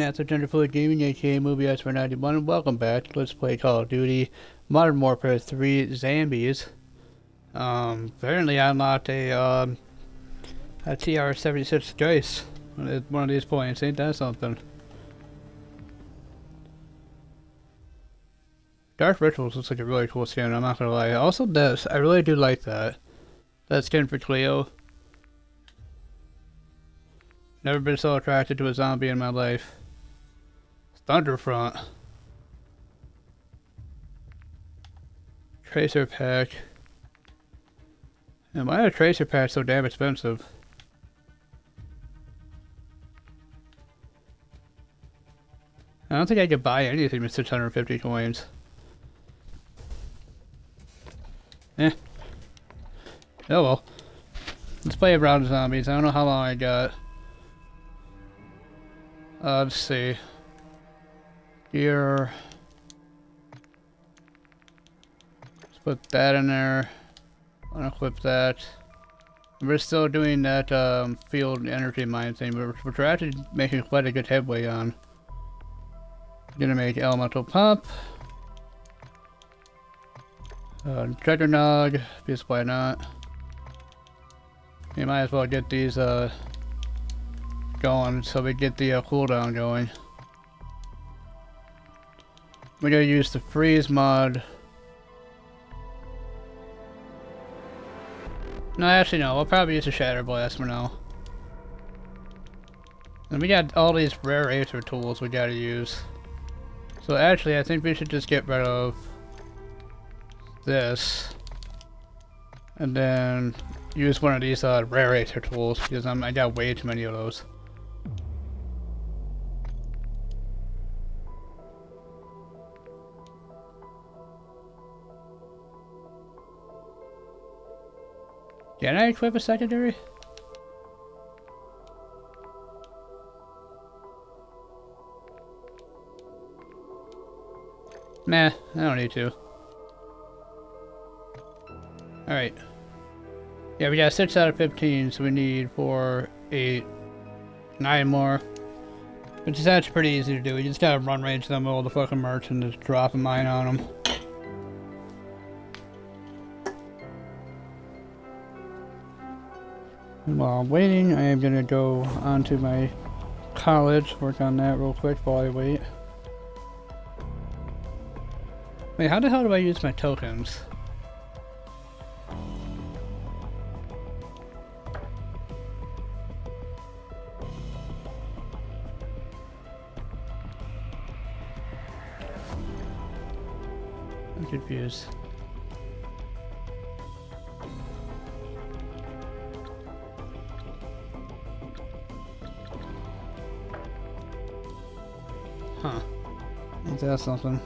at the GenderFluid Gaming, aka Movie X 91, welcome back. Let's play Call of Duty Modern Warfare 3 Zombies. Um, apparently I unlocked a, um, a TR-76 Geist at one of these points. Ain't that something? Dark Rituals looks like a really cool skin, I'm not gonna lie. Also this, I really do like that. That skin for Cleo. Never been so attracted to a zombie in my life. Thunderfront. Tracer pack. And why are tracer packs so damn expensive? I don't think I could buy anything with 650 coins. Eh. Oh well. Let's play around zombies. I don't know how long I got. Uh, let's see. Here. Let's put that in there. Unequip that. We're still doing that um, field energy mine thing, we're, we're actually making quite a good headway on. Gonna make elemental pop. Uh, Juggernog, because why not? You might as well get these uh, going so we get the uh, cooldown going. We're gonna use the freeze mod. No, actually no, we'll probably use the shatter blast for now. And we got all these rare aether tools we gotta use. So actually I think we should just get rid of this. And then use one of these uh, rare aether tools because I got way too many of those. Can I equip a secondary? Nah, I don't need to. Alright. Yeah, we got 6 out of 15, so we need 4, 8, 9 more. Which is actually pretty easy to do. We just gotta run right into the middle of the fucking merch and just drop a mine on them. While I'm waiting, I am gonna go on to my college, work on that real quick while I wait. Wait, how the hell do I use my tokens? I'm confused. Huh. Is that something?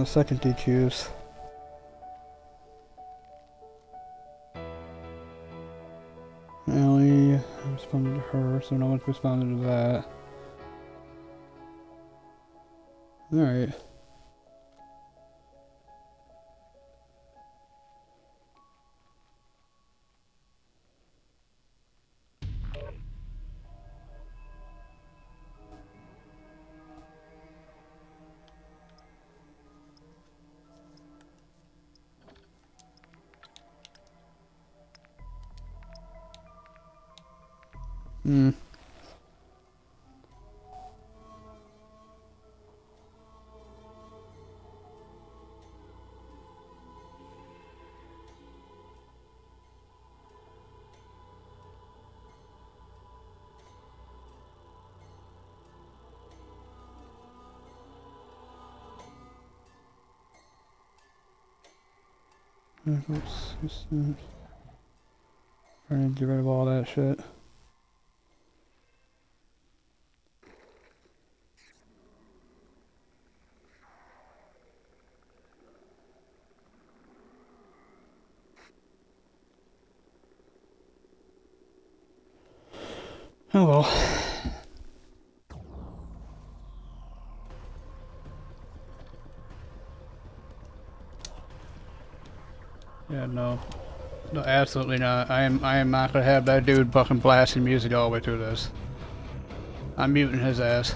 The second DQs. Ellie responded to her, so no one's responded to that. Alright. Hmm. Oops, get rid of all that shit. Oh well. Yeah, no. No, absolutely not. I am I am not gonna have that dude fucking blasting music all the way through this. I'm muting his ass.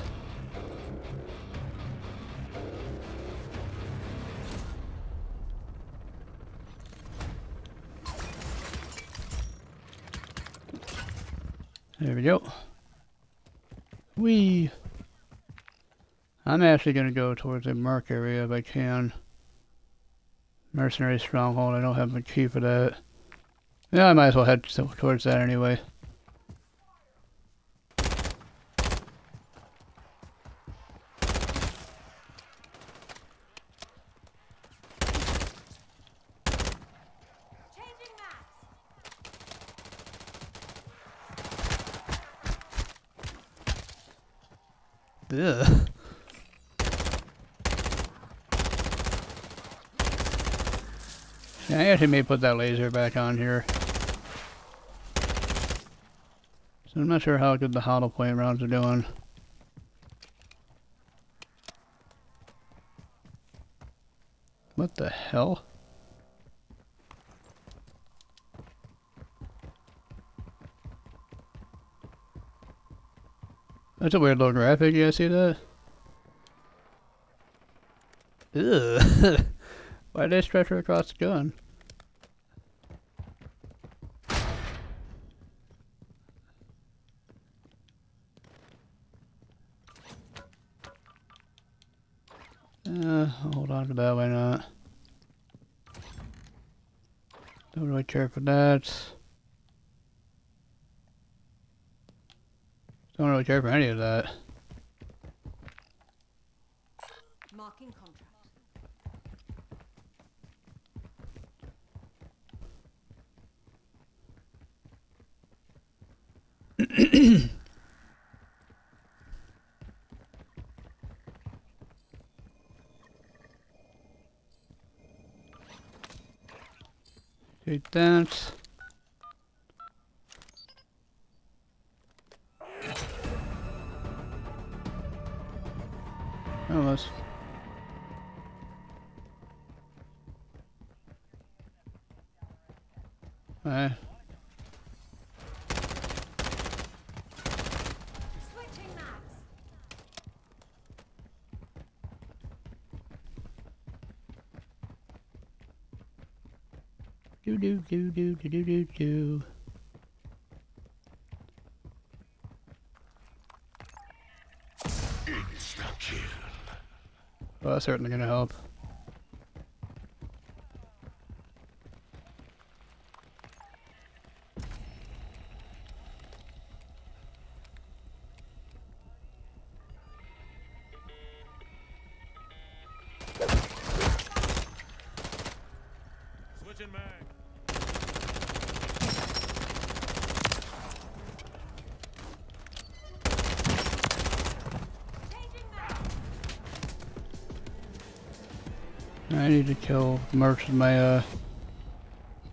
There we go. We. I'm actually gonna go towards the Merc area if I can. Mercenary Stronghold, I don't have a key for that. Yeah, I might as well head towards that anyway. I actually may put that laser back on here. So I'm not sure how good the hollow point rounds are doing. What the hell? That's a weird little graphic, you guys see that? Ugh. Why did they stretch her across the gun? Uh, hold on to that, why not? Don't really care for that. Don't really care for any of that. Marking contract. Take that. Do do do do do do. Well, that's certainly gonna help. Switching mag. I need to kill my, uh...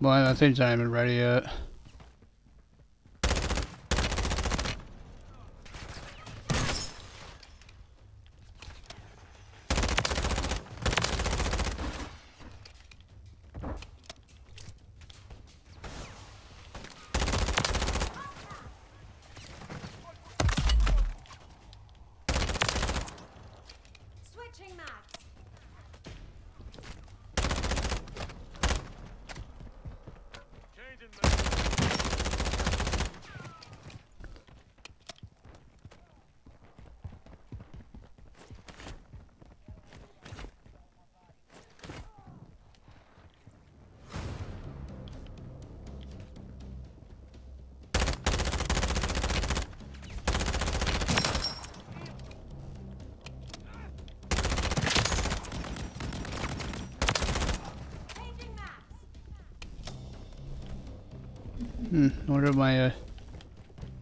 Well, I think not even ready yet.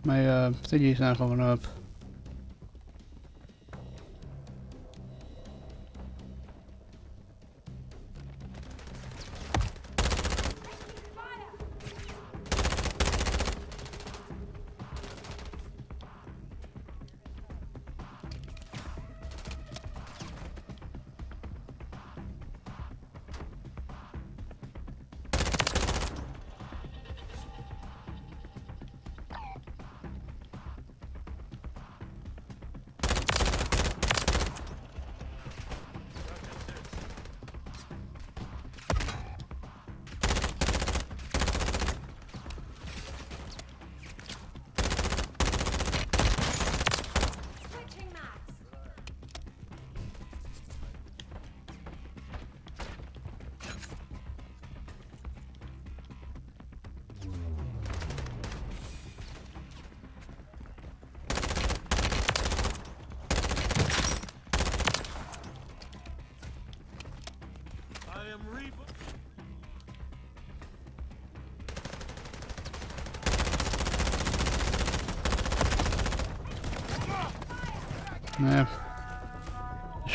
My, uh, thingy's not coming up.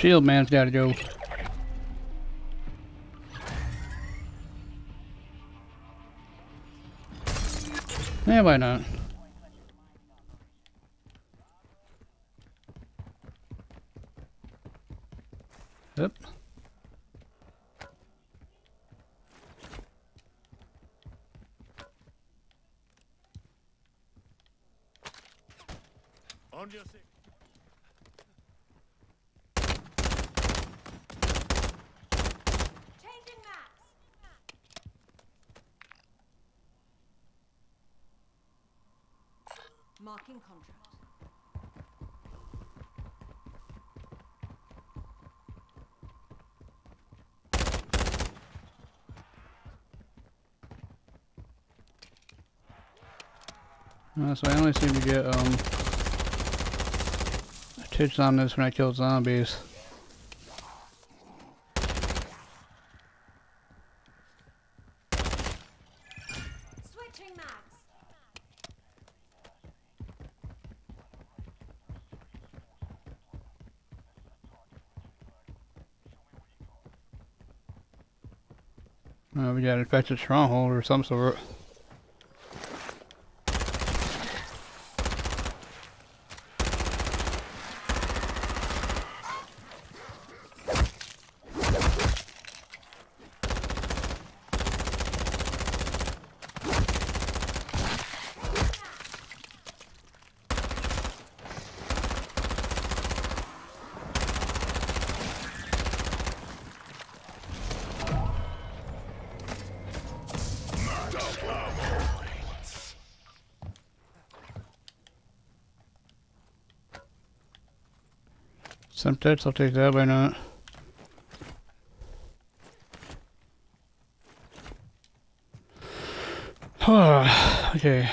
Shield man's gotta go. Yeah, why not? Yep. On your six. Changing max. Marking contract. Uh, so I only seem to get um tits on this when I kill zombies. Switching max. Uh, we got infected stronghold or some sort. Some tits, I'll take that, why not? okay.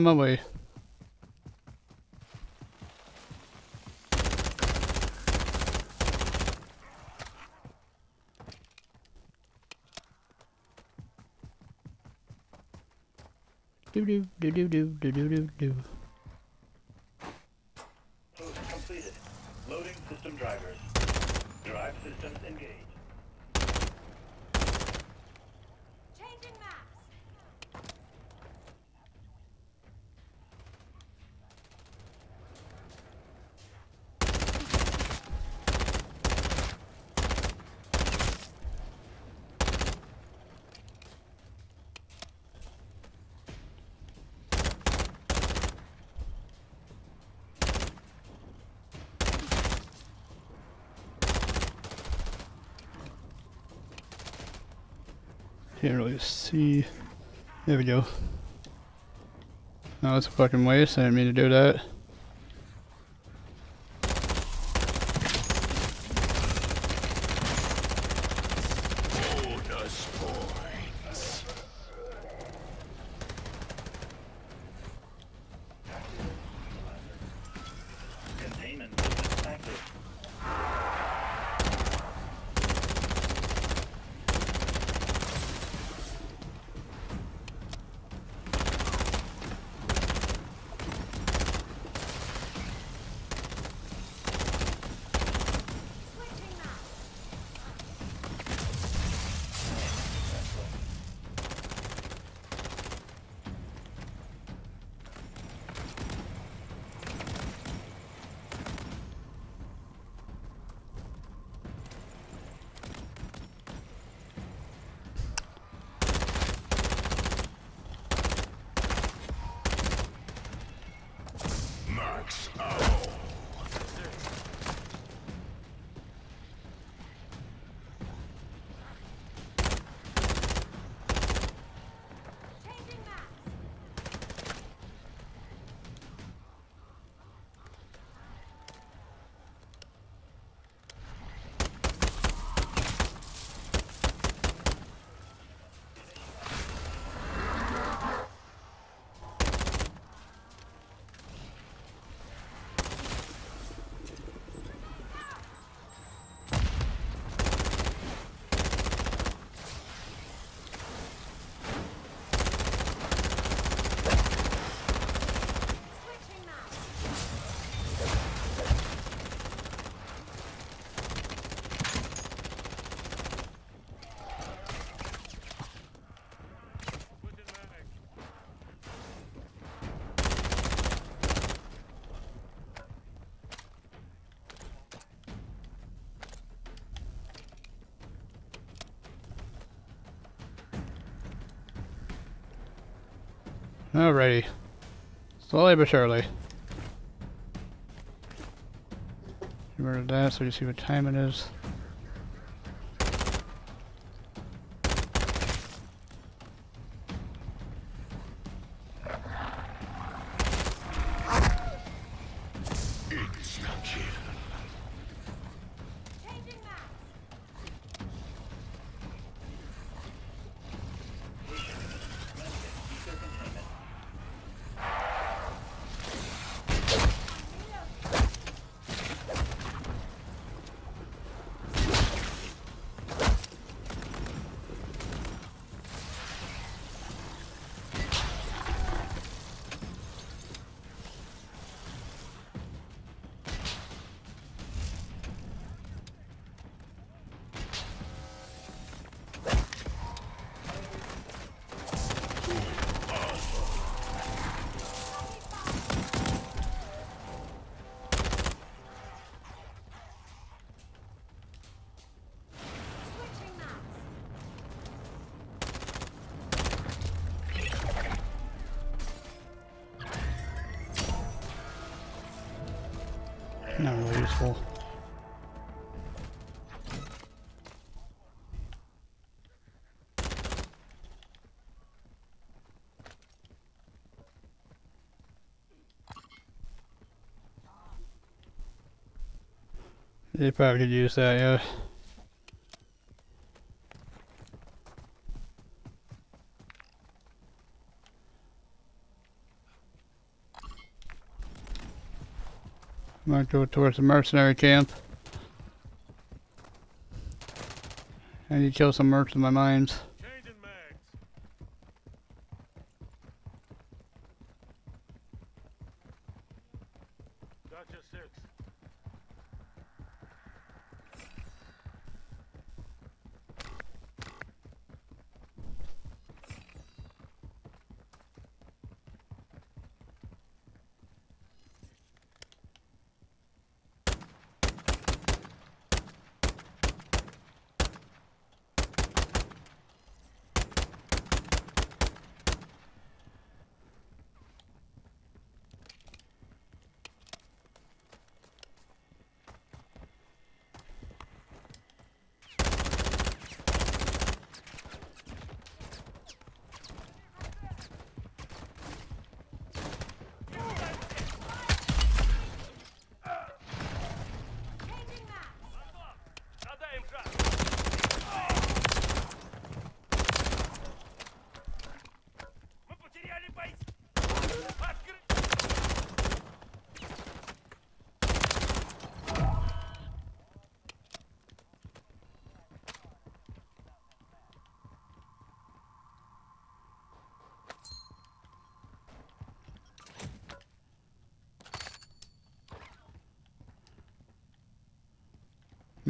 On my way. Do do do do do do do do. See. There we go. No, that's a fucking waste. I didn't mean to do that. Alrighty. Slowly but surely. Remember that so you see what time it is. Not really useful. They probably could use that, yeah. Might go towards the mercenary camp. I need to kill some mercs in my mines.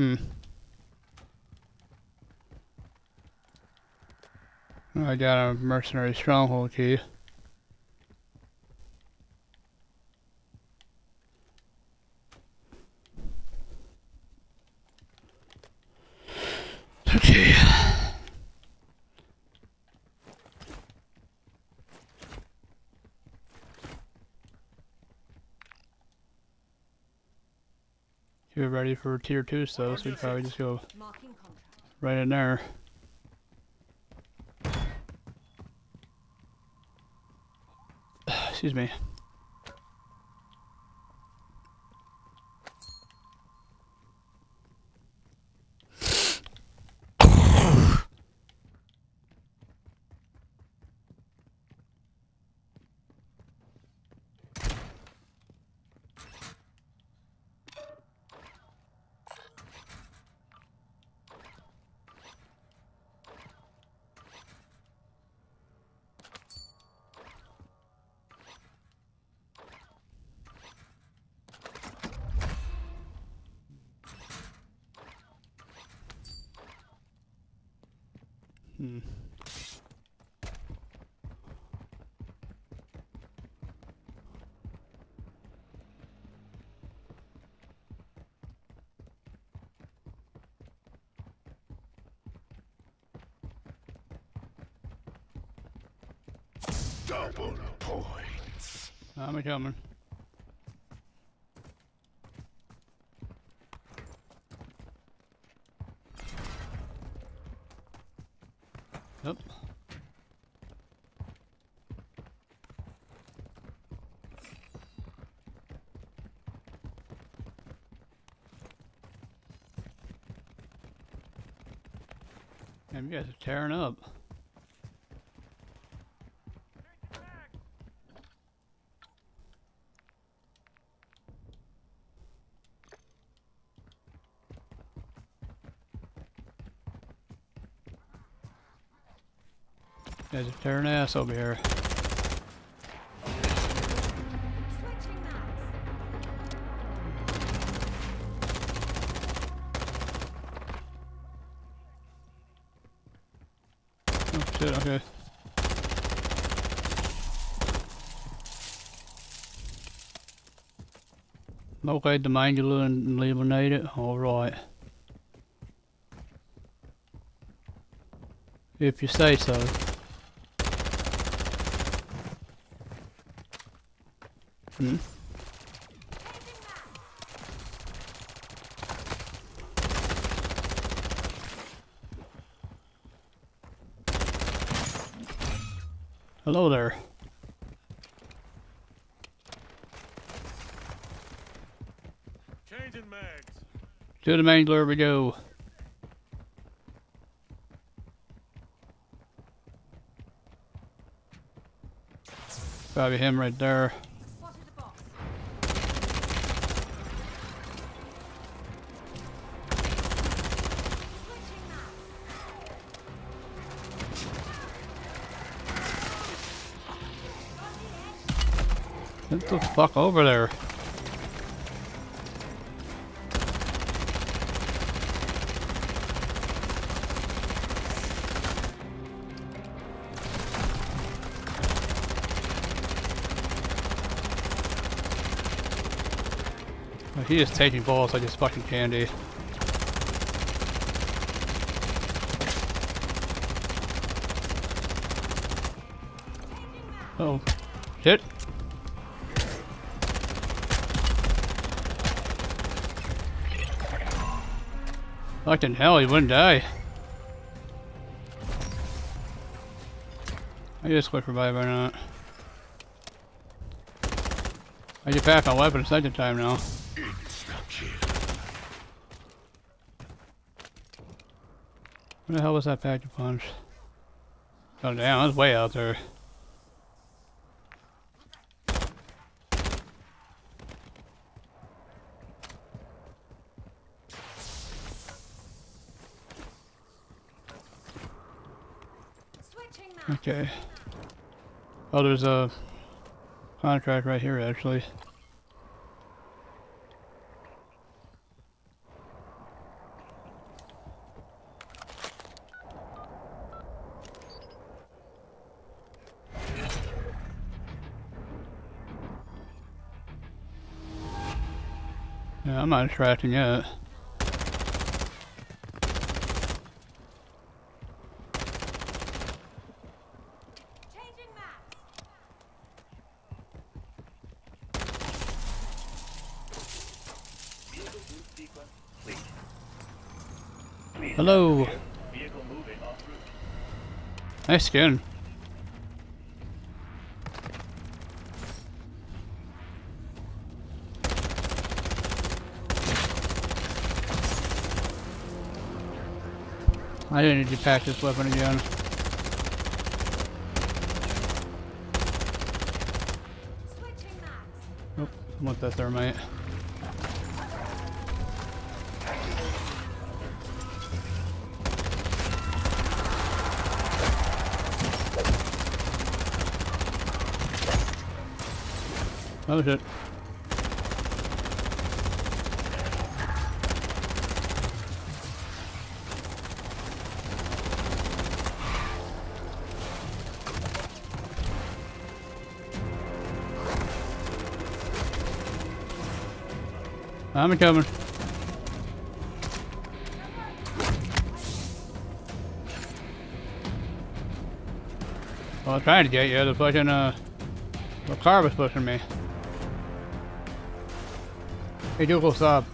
Hmm. I got a mercenary stronghold key. For tier two, so so we probably just go right in there. Excuse me. Hmm. Double points. I'm coming. Yep. Damn, you guys are tearing up. You guys are tearing ass over here. Okay, the Mangler and eliminate it. Alright. If you say so. Hmm? Hello there. To the Mangler we go. Probably him right there. Get the fuck over there. He is taking balls like it's fucking candy. Oh, shit. Fucking hell, he wouldn't die. I just quit revive or not. I just back my weapon a second time now. Where the hell was that pack of punch? Oh damn, that's way out there. Okay. Oh, there's a contract right here, actually. Yeah, I'm not extracting yet. Hello. Nice skin. I need to pack this weapon again. Nope, I want that thermite. Oh shit. I'm coming. Well, I'm trying to get you. The fucking, uh, the car was pushing me. Hey, Dougal, stop.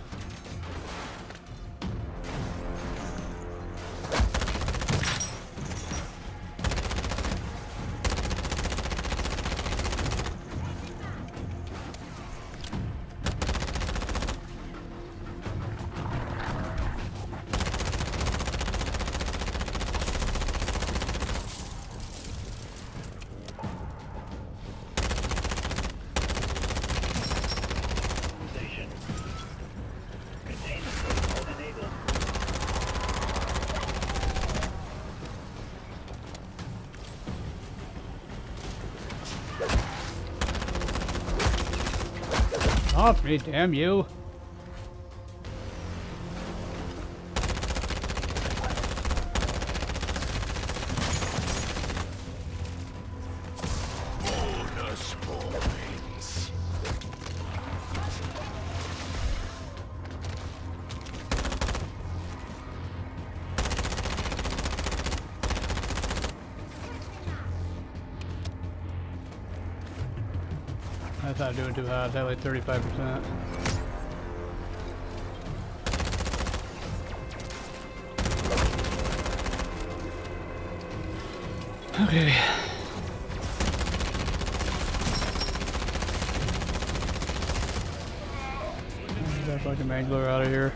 Damn you. That's not doing too hot. Uh, That's like 35%. Okay. Get that fucking Mangler out of here.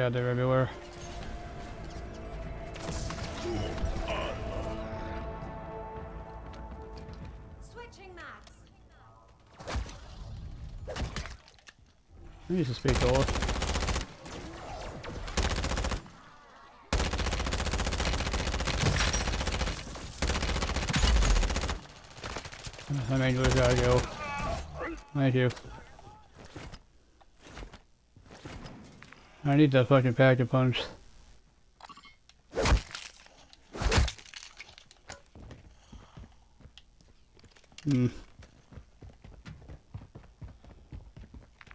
My they're everywhere. I need to speak to Olaf. My Mangler's gotta go. Thank you. I need that fucking Pack-a-Punch. Hmm.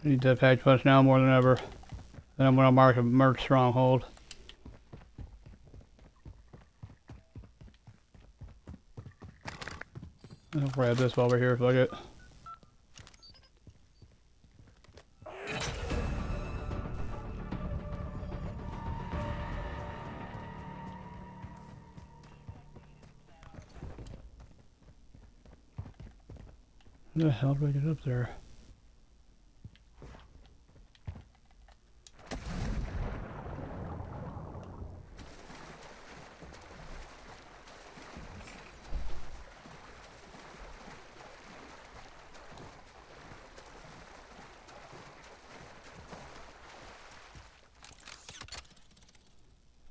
I need that pack punch now more than ever. Then I'm gonna mark a merch stronghold. I'll grab this while we're here, fuck it. The hell do I get up there?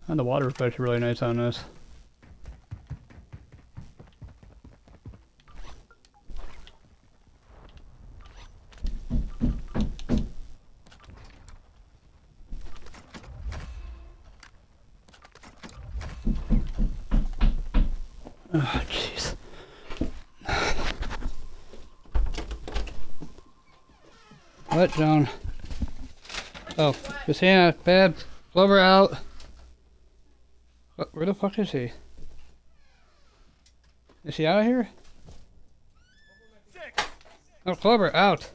And the water effect's really nice on this. Oh, jeez. What, Joan? Oh, Christina, Bab, Glover out. What, where the fuck is he? Is he out of here? Oh, Clover, out.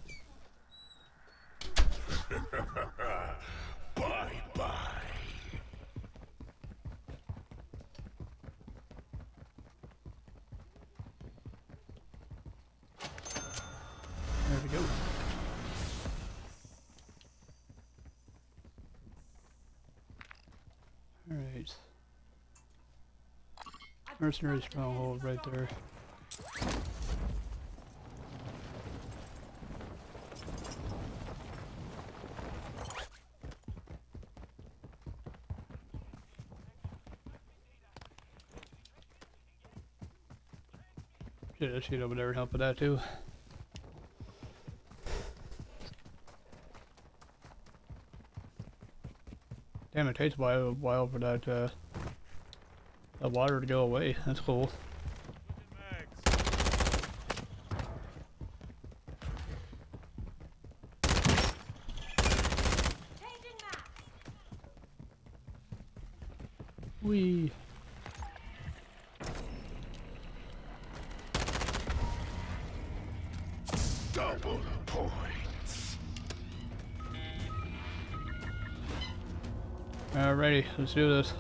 Bye bye. There we go. Alright. Mercenary stronghold right there. Shit, that shit over there help with that too. Damn, it takes a while, while for that, uh, that water to go away. That's cool. Wee. Double points. Alrighty, let's do this.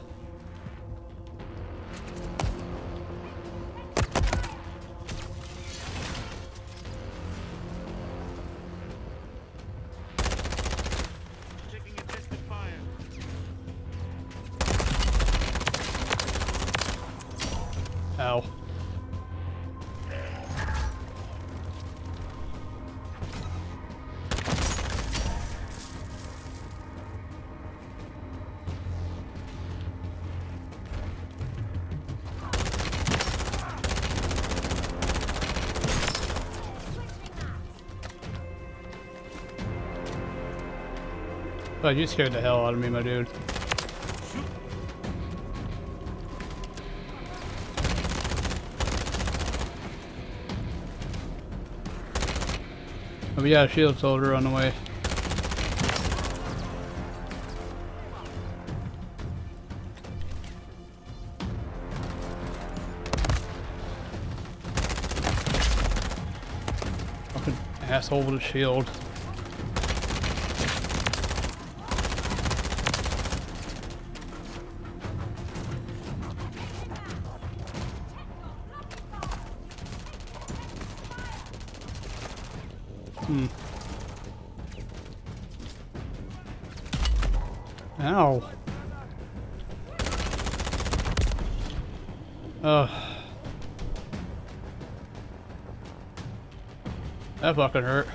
You scared the hell out of me, my dude. Oh, we got a shield soldier on the way. Fucking asshole with a shield. Fucking hurt.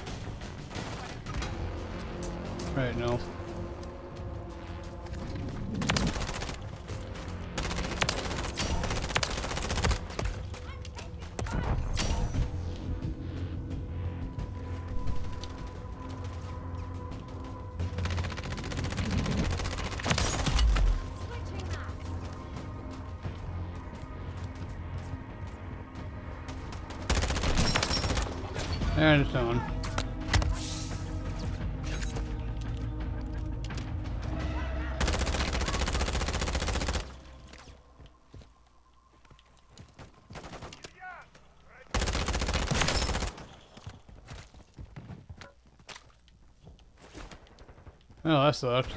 Oh, that sucked.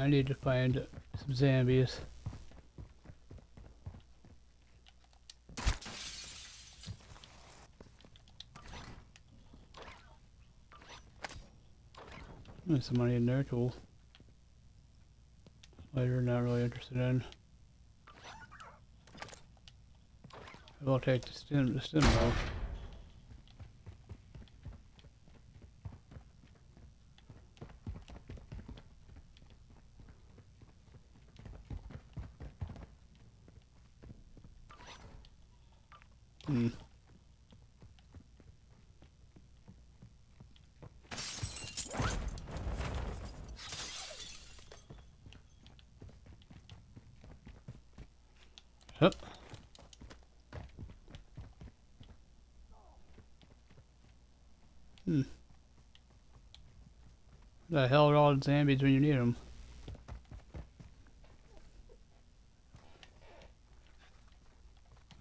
I need to find some zombies. There's some money in there, cool. Later, not really interested in. I'll take the stim, the stim though. Mm. Hmm. The hell are all the zombies when you need them?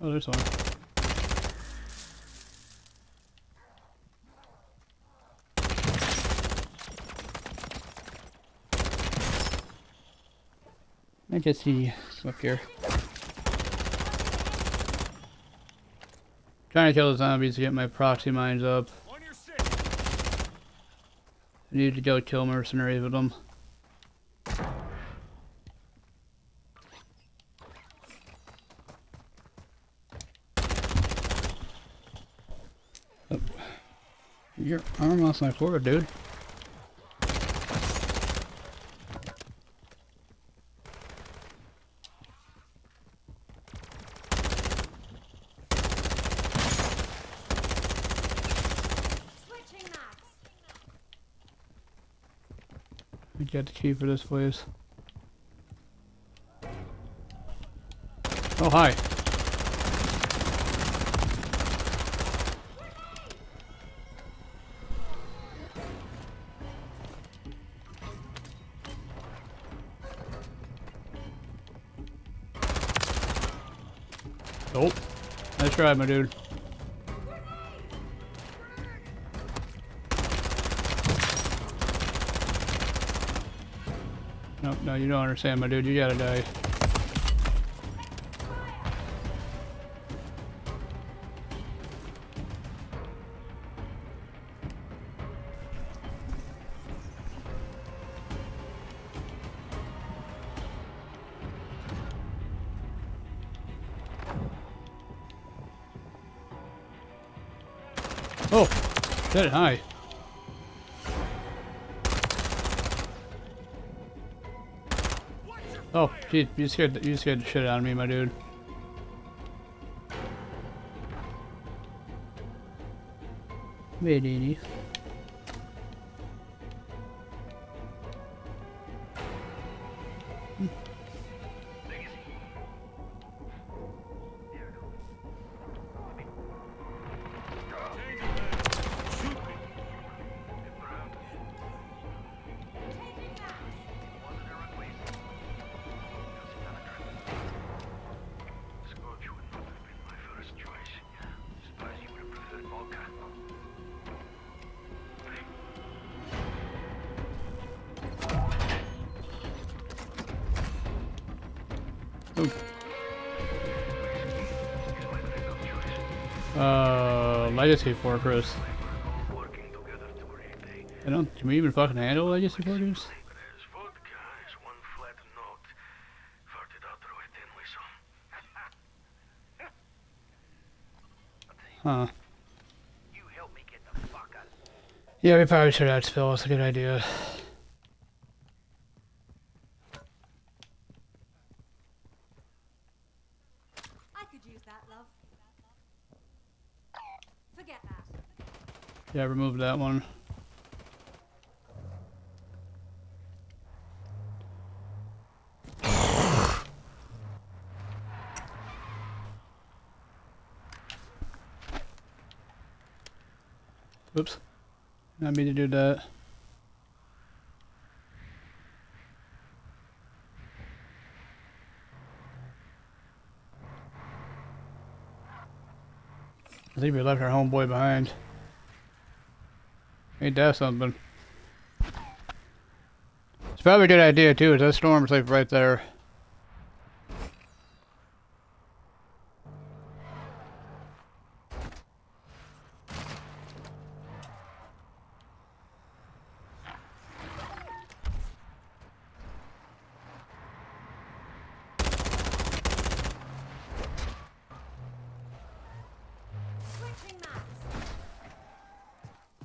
Oh, there's one. I just see up here. Trying to kill the zombies to get my proxy mines up. On your six. I need to go kill mercenaries with them. Oh. Your arm off my forward, dude. I got the key for this place. Oh, hi. Nope. Nice try, my dude. No, you don't understand, my dude. You gotta die. Oh, shit, hi. Geez, you scared you scared the shit out of me, my dude. Medini. Shoot Legacy Fortress. I don't. Can we even fucking handle Legacy Fortress? Huh. Yeah, we probably should have Phil. It's a good idea. I could use that, love. Forget that. Yeah, remove that one. Oops. Not me to do that. I think we left our homeboy behind. Ain't that something? It's probably a good idea too, is that storm's like right there.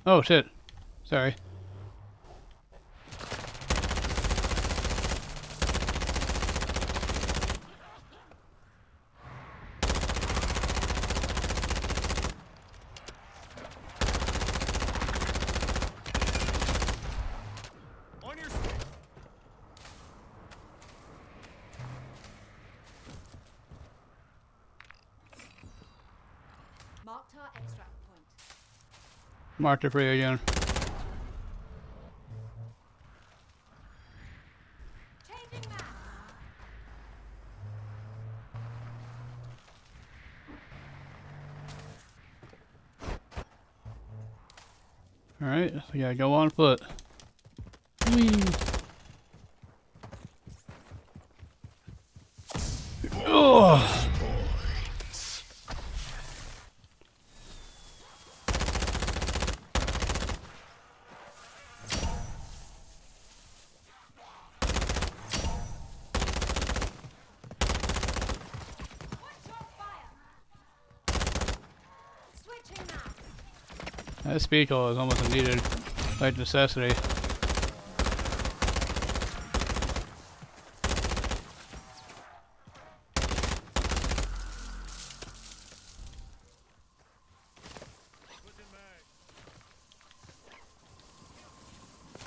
Oh shit. Sorry. On your six. Marked our extract point. Marked it for you again. Alright, we gotta go on foot. Whee! Oh! Watch your fire. Switching That is almost a needed, like necessity.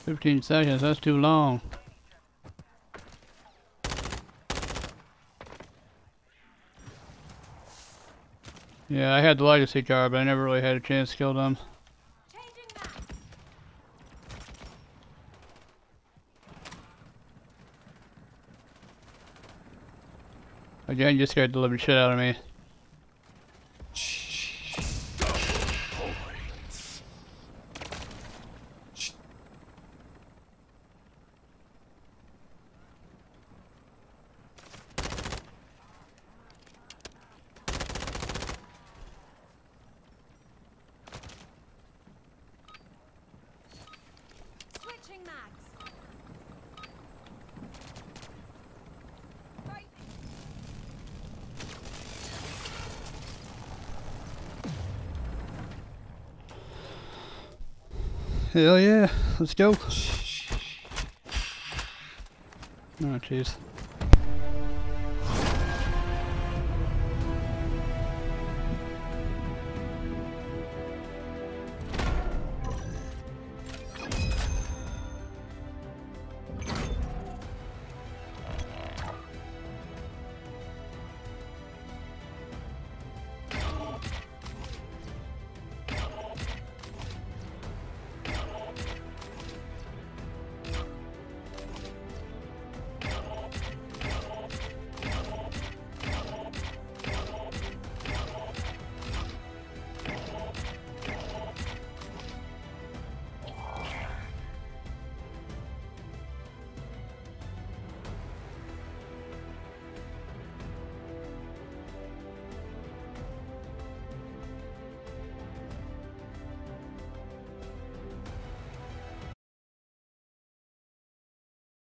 Fifteen seconds, that's too long. Yeah, I had the legacy car, but I never really had a chance to kill them. Again, you scared the living shit out of me. Switching max. Right. Hell yeah, let's go. Oh jeez.